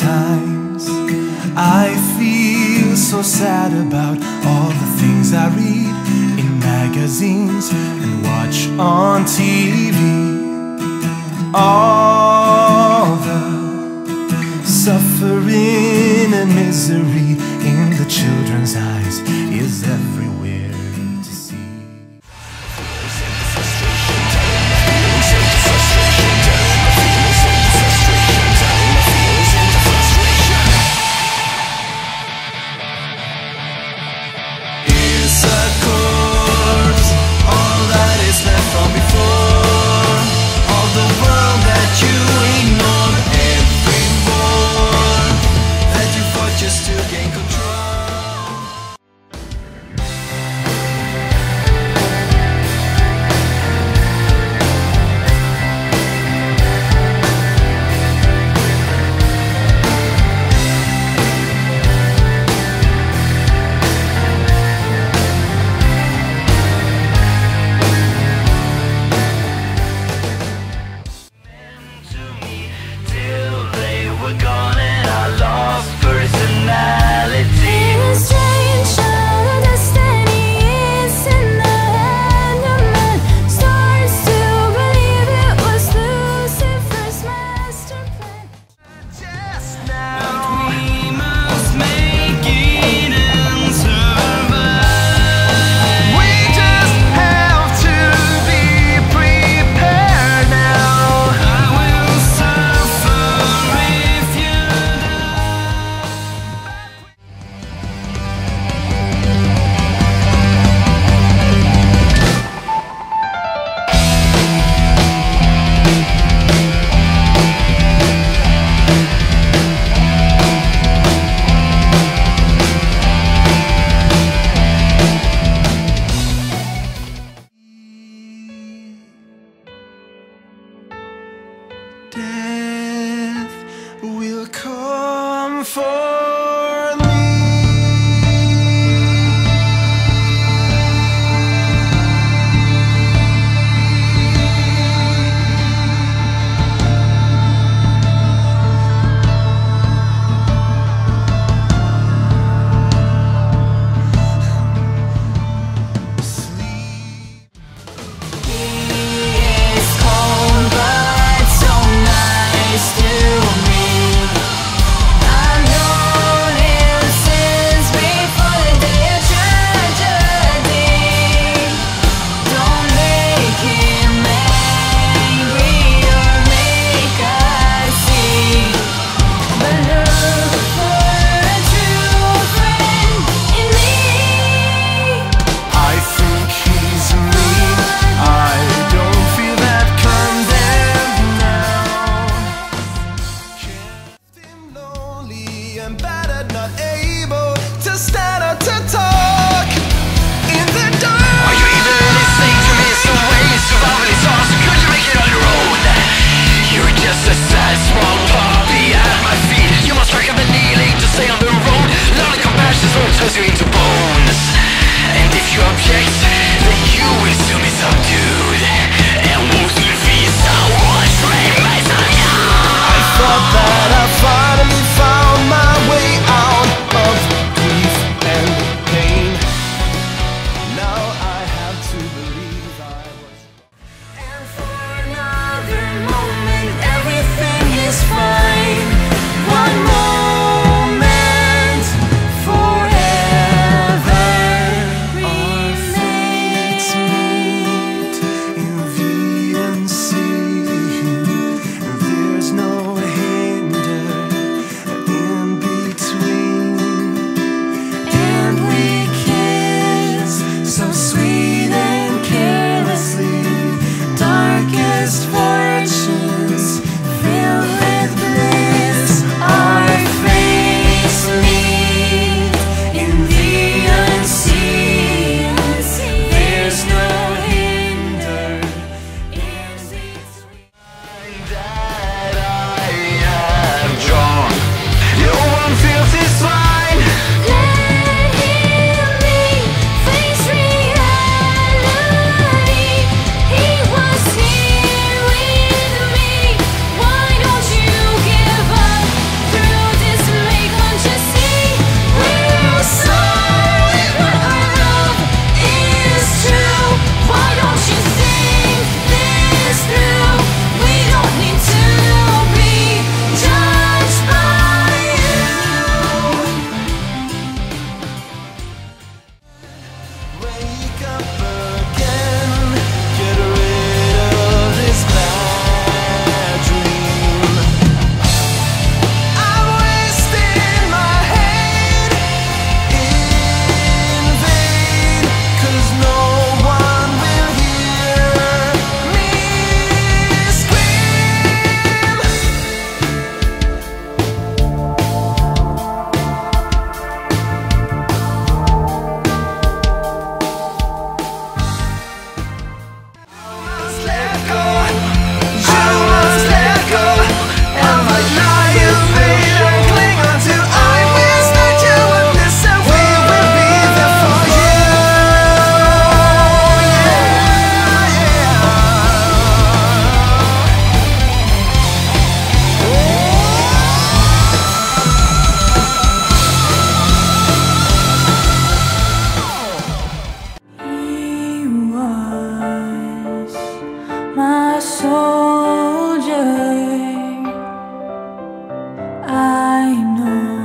times I feel so sad about all the things I read in magazines and watch on TV. All the suffering and misery in the children's eyes is everywhere. for and battered, not I know